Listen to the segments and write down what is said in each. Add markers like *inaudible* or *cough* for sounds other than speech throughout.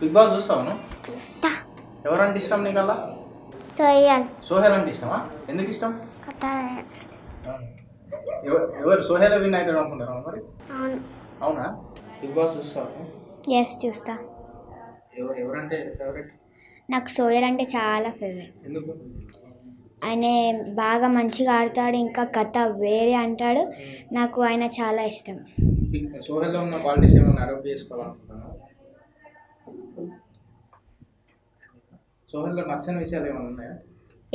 Big boss చూస్తావు చూస్తా. ఎవరంటే ఇష్టం నీకు అలా సోయల్. సోహెల్ అంటే ఇష్టమా? ఎందుకు ఇష్టం? ఎవరు సోహెల్ విన్ అవుతాడు అనుకుంటారా మరి? అవును. బిగ్ బాస్ చూస్తావు ఎస్ చూస్తా. ఎవరు ఎవరంటే ఫేవరెట్ నాకు సోయల్ అంటే చాలా ఫేవరెట్ ఎందుకు? ఆయన బాగా మంచిగా ఆడతాడు ఇంకా కథ వేరే అంటాడు. నాకు ఆయన చాలా ఇష్టం.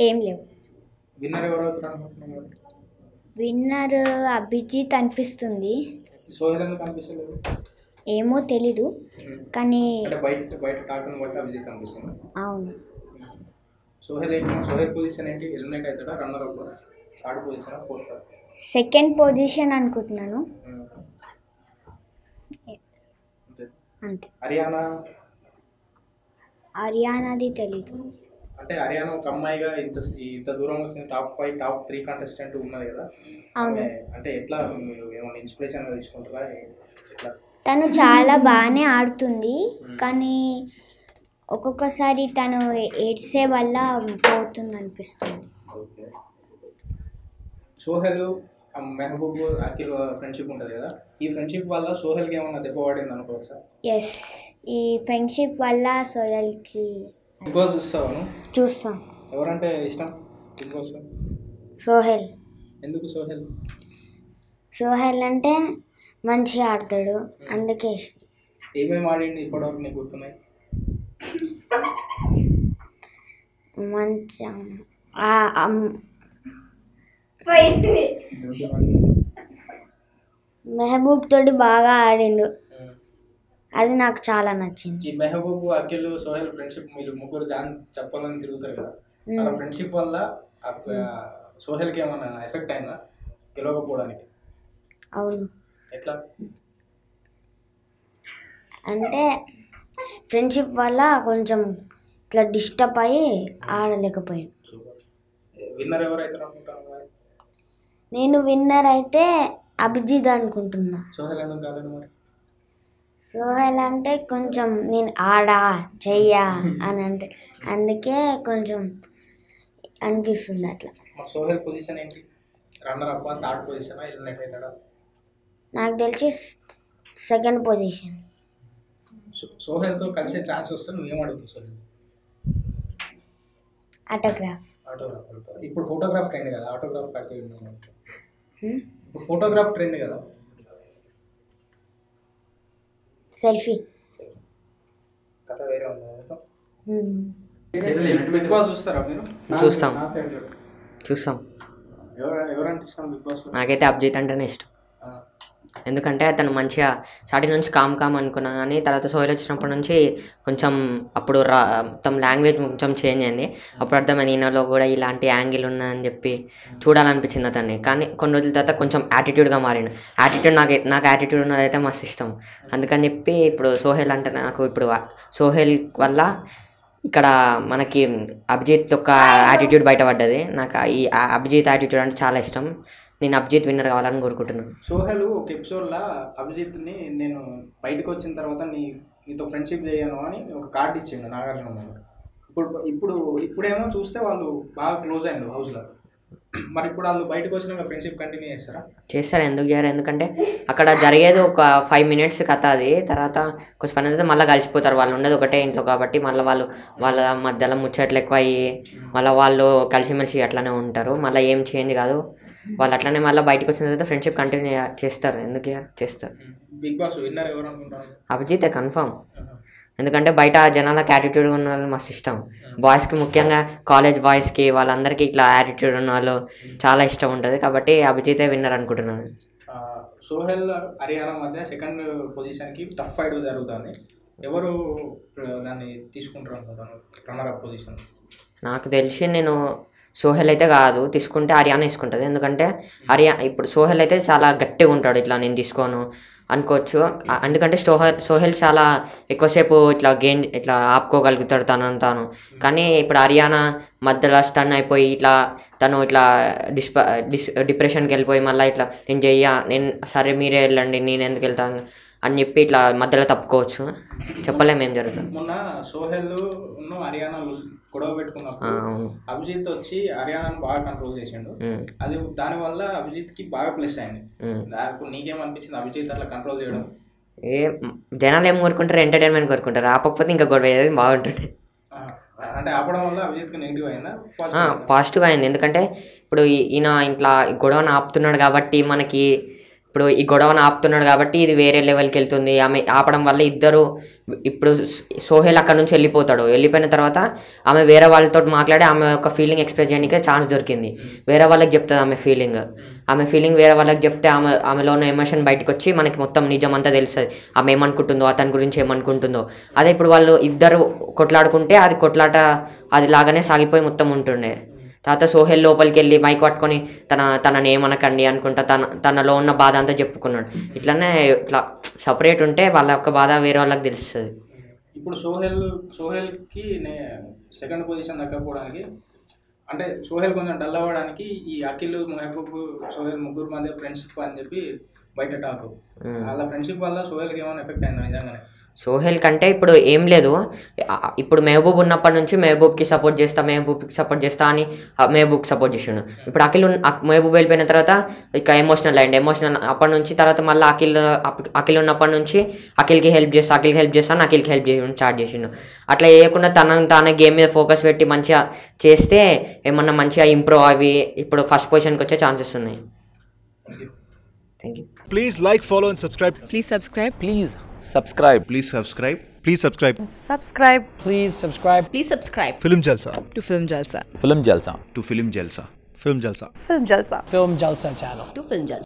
ఏం లేవు. విన్నర్ అభిజిత్ అనిపిస్తుంది. ఏమో తెలీదు. కానీ అవును. సోహెల్ ఏంటి సోహెల్ పొజిషన్ ఏంటి? ఎలిమినేట్ అవుతాడా? Runner up third position fourth second position అనుకుంటున్నాను. అంతే. అంతే. హర్యానా? హర్యానాది తెలీదు. అంటే హర్యానా ఒక అమ్మాయిగా ఇంత ఇంత దూరం వచ్చిన top five top three contestant ఉన్నది కదా? అవును. అంటే- ఎట్లా మీరు ఏమైనా ఇన్స్పిరేషన్ తీసుకుంటారా? తను చాలా బాగానే ఆడుతుంది. కానీ ఒక్కొక్కసారి తను ఏడ్సే వల్ల పోతుంది అనిపిస్తుంది ఓకే. సోహెల్ మెహబూబ్ అఖిల్ ఫ్రెండ్షిప్ ఉంటుంది కదా? ఈ ఫ్రెండ్షిప్ వల్ల సోహెల్కి ఏమైనా దెబ్బ పడింది అనుకోవచ్చా? ఎస్ ఈ ఫ్రెండ్షిప్ వల్ల సోయల్కి బిగ్ బాస్ చూస్తాను చూస్తాం. ఎవరంటే ఇష్టం బాస్ సోహెల్. ఎందుకు సోహెల్? సోహెల్ అంటే మంచిగా ఆడతాడు. అందుకే. ఏమేమి ఆడిండి ఇప్పటివరకు నీకు గుర్తున్నాయి? *laughs* అమ్- మెహబూబ్ తోటి బాగా ఆడిండు. అది నాకు చాలా నచ్చింది. ఈ మెహబూబ్ అఖిల్ సోహెల్ ఫ్రెండ్షిప్ మీరు ముగ్గురు జాన్ చెప్పాలని తిరుగుతారు కదా? ఫ్రెండ్షిప్ వల్ల సోహెల్కి ఏమైనా ఎఫెక్ట్ అయిందా గెలవకపోవడానికి? అవును. ఎట్లా? అంటే ఫ్రెండ్షిప్ వల్ల కొంచెం ఇట్లా డిస్టర్బ్ అయ్యి ఆడలేకపోయాను. విన్నర్ ఎవరైతే నేను విన్నర్ అయితే అభిజిత్ అనుకుంటున్నా. సోహెల్ అంటే కొంచెం నేను ఆడా చెయ్యా *laughs* అని అంటే అందుకే కొంచెం అనిపిస్తుంది అట్లా. సోహెల్ పొజిషన్ ఏంటి? రన్నర్ అప్ థర్డ్ పొజిషన్ నాకు తెలిసి సెకండ్ పొజిషన్ సోహెల్తో కలిసే ఛాన్స్ వస్తే నువ్వేం అడుగుతావు సోహెల్ ఆటోగ్రాఫ్. ఆటోగ్రాఫ్ అడుగుతావు? ఇప్పుడు ఫోటోగ్రాఫ్ ట్రెండ్ కదా ఆటోగ్రాఫ్ కడితే ఇప్పుడు ఫోటోగ్రాఫ్ ట్రెండ్ కదా. సెల్ఫీ. కథ వేరే ఉంది. బిగ్ బాస్ చూస్తారా మీరు? చూస్తాం. నా సైడ్ చూడు. చూస్తాం. ఎవరు ఎవరంటే ఇష్టం బిగ్ బాస్? నాకైతే అభిజిత్ అంటేనే ఇష్టం. ఎందుకంటే అతను మంచిగా స్టార్టింగ్ నుంచి కామ్ కామ్ అనుకున్నా కానీ తర్వాత సోయల్ వచ్చినప్పటి నుంచి కొంచెం అప్పుడు రా మొత్తం లాంగ్వేజ్ కొంచెం చేంజ్ అయింది. అప్పుడు అర్థమైంది ఈయనలో కూడా ఇలాంటి యాంగిల్ ఉన్నదని చెప్పి చూడాలనిపించింది అతన్ని. కానీ కొన్ని రోజుల తర్వాత కొంచెం యాటిట్యూడ్గా మారిండు. యాటిట్యూడ్ నాకు నాకు యాటిట్యూడ్ ఉన్నదైతే మస్తు ఇష్టం. అందుకని చెప్పి ఇప్పుడు సోహెల్ అంటే నాకు ఇప్పుడు సోహెల్ వల్ల ఇక్కడ మనకి అభిజిత్ యొక్క యాటిట్యూడ్ బయటపడ్డది. నాకు ఈ అభిజిత్ యాటిట్యూడ్ అంటే చాలా ఇష్టం. నేను అభిజిత్ విన్నర్ కావాలని కోరుకుంటున్నాను. సోహెల్ ఒక ఎపిసోడ్లో అభిజిత్ని నేను బయటకు వచ్చిన తర్వాత నీ నీతో ఫ్రెండ్షిప్ చేయను అని ఒక కార్డు ఇచ్చిండు నాగార్జున. ఇప్పుడు ఇప్పుడు ఇప్పుడేమో చూస్తే వాళ్ళు బాగా క్లోజ్ అయ్యారు హౌస్లో మరి ఇప్పుడు వాళ్ళు బయటకు వచ్చినాక ఫ్రెండ్షిప్ కంటిన్యూ చేస్తారా? చేస్తారు ఎందుకు చేయరు? ఎందుకంటే అక్కడ జరిగేది ఒక ఫైవ్ మినిట్స్ కథ అది. తర్వాత కొంచెం పని అయితే మళ్ళీ కలిసిపోతారు. వాళ్ళు ఉండేది ఒకటే ఇంట్లో కాబట్టి మళ్ళీ వాళ్ళు వాళ్ళ మధ్యలో ముచ్చట్లు ఎక్కువ అయ్యి మళ్ళీ వాళ్ళు కలిసిమెలిసి అట్లనే ఉంటారు. మళ్ళీ ఏం చేంజ్ కాదు. వాళ్ళు అట్లనే మళ్ళీ బయటకు వచ్చిన తర్వాత ఫ్రెండ్షిప్ కంటిన్యూ చేస్తారు. ఎందుకు చేస్తారు. బిగ్ బాస్ విన్నర్ ఎవరు అనుకుంటాను అభిజిత్ కన్ఫర్మ్ ఎందుకంటే బయట జనాలకు యాటిట్యూడ్ ఉన్న వాళ్ళు మస్తు ఇష్టం. బాయ్స్కి ముఖ్యంగా కాలేజ్ బాయ్స్కి వాళ్ళందరికీ ఇట్లా యాటిట్యూడ్ ఉన్న వాళ్ళు చాలా ఇష్టం ఉంటుంది. కాబట్టి అభిజితే విన్నర్ అనుకుంటున్నాను సోహెల్ హర్యానా మధ్య సెకండ్ పొజిషన్కి టఫ్ ఫైట్ జరుగుతుంది. ఎవరు దాన్ని తీసుకుంటారు అనుకుంటాను రన్నర్ అప్ పొజిషన్ నాకు తెలిసి నేను సోహెల్ అయితే కాదు తీసుకుంటే హర్యానా తీసుకుంటుంది ఎందుకంటే హర్యా ఇప్పుడు సోహెల్ అయితే చాలా గట్టిగా ఉంటాడు ఇట్లా నేను తీసుకోను అనుకోవచ్చు. ఎందుకంటే సోహెల్ సోహెల్ చాలా ఎక్కువసేపు ఇట్లా గేమ్ ఇట్లా ఆపుకోగలుగుతాడు తనను తాను. కానీ ఇప్పుడు హర్యానా మధ్యలో స్టన్ అయిపోయి ఇట్లా తను ఇట్లా డిస్ప డిస్ డిప్రెషన్కి వెళ్ళిపోయి మళ్ళీ ఇట్లా నేను చెయ్య నేను సరే మీరే వెళ్ళండి నేను ఎందుకు వెళ్తాను అని చెప్పి ఇట్లా మధ్యలో తప్పుకోవచ్చు. చెప్పలేము ఏం జరుగుతుంది. మొన్న సోహెల్ హర్యానా గొడవ పెట్టుకున్నప్పుడు అభిజిత్ వచ్చి హర్యానాను బాగా కంట్రోల్ చేసిండు. అది దానివల్ల అభిజిత్కి బాగా ప్లస్ అయింది. నీకేమనిపించింది అభిజిత్ అట్లా కంట్రోల్ చేయడం? ఏ జనాలు ఏం కోరుకుంటారు? ఎంటర్టైన్మెంట్ కోరుకుంటారు. ఆపకపోతే ఇంకా గొడవ అయ్యేది బాగుంటుంది. అంటే ఆపడం వల్ల అభిజిత్కి నెగిటివ్ అయిందా? పాజిటివ్ అయింది? ఎందుకంటే ఇప్పుడు ఈయన ఇట్లా గొడవను ఆపుతున్నాడు కాబట్టి మనకి ఇప్పుడు ఈ గొడవను ఆపుతున్నాడు కాబట్టి ఇది వేరే లెవెల్కి వెళ్తుంది. ఆమె ఆపడం వల్ల ఇద్దరు ఇప్పుడు సోహెల్ అక్కడ నుంచి వెళ్ళిపోతాడు. వెళ్ళిపోయిన తర్వాత ఆమె వేరే వాళ్ళతో మాట్లాడి ఆమె యొక్క ఫీలింగ్ ఎక్స్ప్రెస్ చేయడానికి ఛాన్స్ దొరికింది. వేరే వాళ్ళకి చెప్తుంది ఆమె ఫీలింగ్. ఆమె ఫీలింగ్ వేరే వాళ్ళకి చెప్తే ఆమె ఆమెలో ఉన్న ఎమోషన్ బయటకు వచ్చి మనకి మొత్తం నిజం అంతా తెలుస్తుంది. ఆమె ఏమనుకుంటుందో అతని గురించి ఏమనుకుంటుందో. అదే ఇప్పుడు వాళ్ళు ఇద్దరు కొట్లాడుకుంటే అది కొట్లాట అది లాగానే సాగిపోయి మొత్తం ఉంటుండే. తర్వాత సోహెల్ లోపలికి వెళ్ళి మైక్ పట్టుకొని తన తనని ఏమనకండి అనుకుంటా తన తనలో ఉన్న బాధ అంతా చెప్పుకున్నాడు. ఇట్లానే ఇట్లా సపరేట్ ఉంటే వాళ్ళ యొక్క బాధ వేరే వాళ్ళకి తెలుస్తుంది. ఇప్పుడు సోహెల్ సోహెల్కి నే సెకండ్ పొజిషన్ దక్కపోవడానికి అంటే సోహెల్ కొంచెం డల్ అవ్వడానికి ఈ అఖిల్ మెహబూబ్ సోహెల్ ముగ్గురు మధ్య ఫ్రెండ్షిప్ అని చెప్పి బయట టాక్ వాళ్ళ ఫ్రెండ్షిప్ వల్ల సోహెల్కి ఏమైనా ఎఫెక్ట్ అయిందా నిజంగానే? సోహెల్ కంటే ఇప్పుడు ఏం లేదు. ఇప్పుడు మెహబూబ్ ఉన్నప్పటి నుంచి మెహబూబ్కి సపోర్ట్ చేస్తా మెహబూబ్కి సపోర్ట్ చేస్తా అని మెహబూబ్కి సపోర్ట్ చేసిండు. ఇప్పుడు అఖిల్ మెహబూబ్ వెళ్ళిపోయిన తర్వాత ఇక ఎమోషనల్ అయ్యింది ఎమోషనల్ అప్పటి నుంచి తర్వాత మళ్ళీ అఖిల్ అఖిల్ ఉన్నప్పటి నుంచి అఖిల్కి హెల్ప్ చేస్తా అఖిల్కి హెల్ప్ చేస్తాను అఖిల్కి హెల్ప్ చేయడం స్టార్ట్ చేసిండు. అట్లా చేయకుండా తన తానే గేమ్ మీద ఫోకస్ పెట్టి మంచిగా చేస్తే ఏమన్నా మంచిగా ఇంప్రూవ్ అవి ఇప్పుడు ఫస్ట్ పొజిషన్కి వచ్చే ఛాన్సెస్ ఉన్నాయి. Thank you Please like, follow, and subscribe. Please subscribe. Please. Subscribe please subscribe please subscribe subscribe please subscribe please subscribe film Jalsa two film Jalsa film Jalsa two film Jalsa film Jalsa film Jalsa film Jalsa channel two film Jalsa